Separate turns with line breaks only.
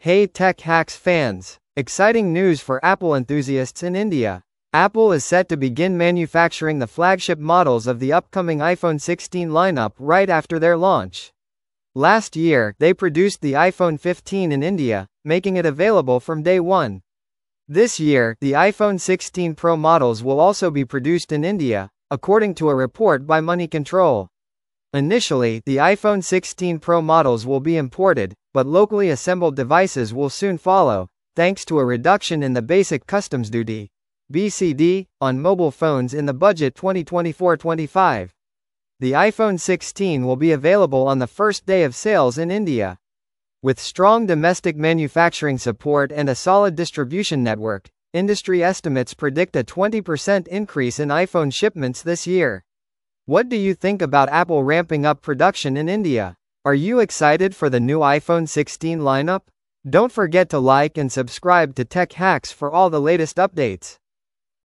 Hey Tech Hacks fans! Exciting news for Apple enthusiasts in India. Apple is set to begin manufacturing the flagship models of the upcoming iPhone 16 lineup right after their launch. Last year, they produced the iPhone 15 in India, making it available from day one. This year, the iPhone 16 Pro models will also be produced in India, according to a report by Money Control. Initially, the iPhone 16 Pro models will be imported, but locally assembled devices will soon follow, thanks to a reduction in the basic customs duty BCD on mobile phones in the budget 2024-25. The iPhone 16 will be available on the first day of sales in India. With strong domestic manufacturing support and a solid distribution network, industry estimates predict a 20% increase in iPhone shipments this year. What do you think about Apple ramping up production in India? Are you excited for the new iPhone 16 lineup? Don't forget to like and subscribe to Tech Hacks for all the latest updates.